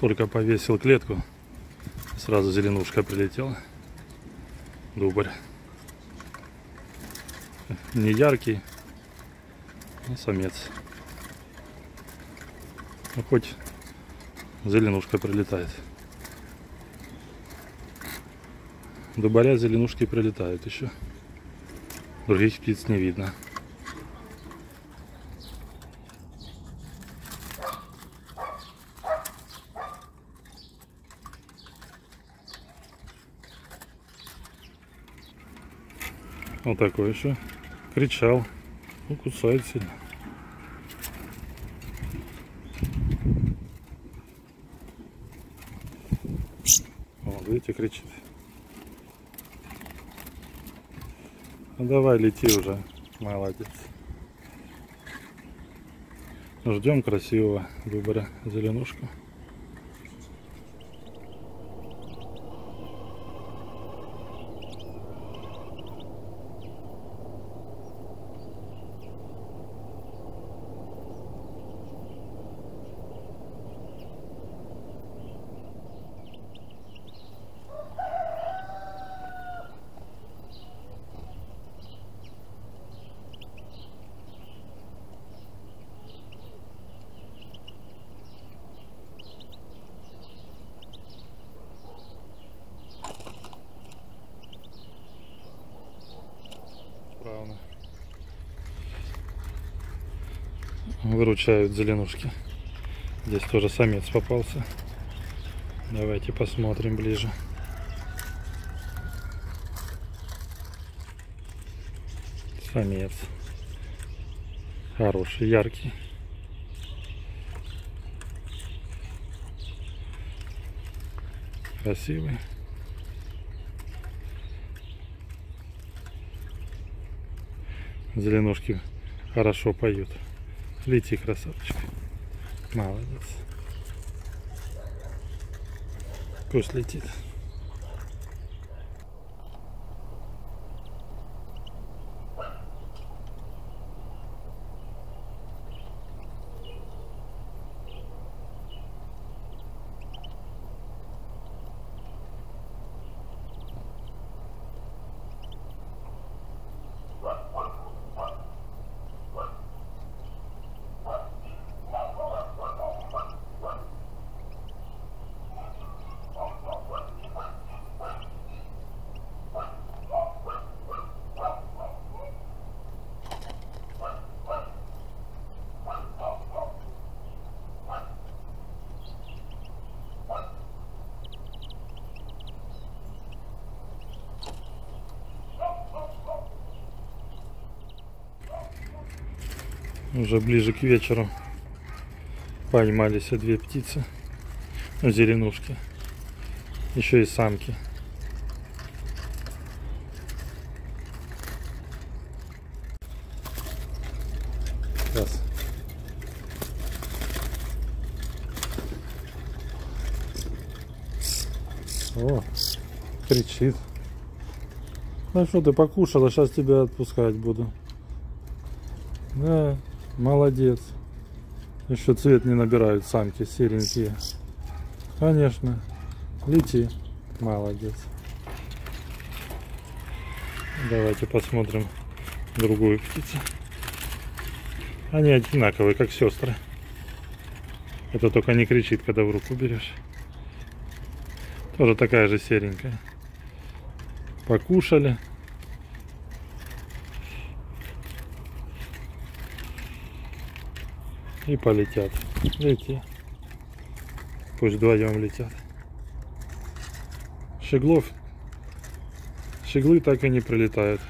Только повесил клетку, сразу зеленушка прилетела. Дубарь. Не яркий, но самец. Ну хоть зеленушка прилетает. Дубаря зеленушки прилетают еще. Других птиц не видно. Вот такой еще. Кричал. Ну, кусает сильно. Вот, видите, кричит. Ну давай, лети уже. Молодец. Ждем красивого выбора зеленушку. Выручают зеленушки. Здесь тоже самец попался. Давайте посмотрим ближе. Самец. Хороший, яркий. Красивый. Зеленушки хорошо поют. Лети, красавчик. Молодец. Пусть летит. Уже ближе к вечеру поймались две птицы. Ну, зеленушки. Еще и самки. Раз. О, кричит. Ну что, ты покушала, сейчас тебя отпускать буду. Да, молодец. Еще цвет не набирают самки серенькие. Конечно. Лети. Молодец. Давайте посмотрим другую птицу. Они одинаковые, как сестры. Это только не кричит, когда в руку берешь. Тоже такая же серенькая. Покушали. И полетят. Лети. Пусть вдвоем летят. Щеглов. Щеглы так и не прилетают.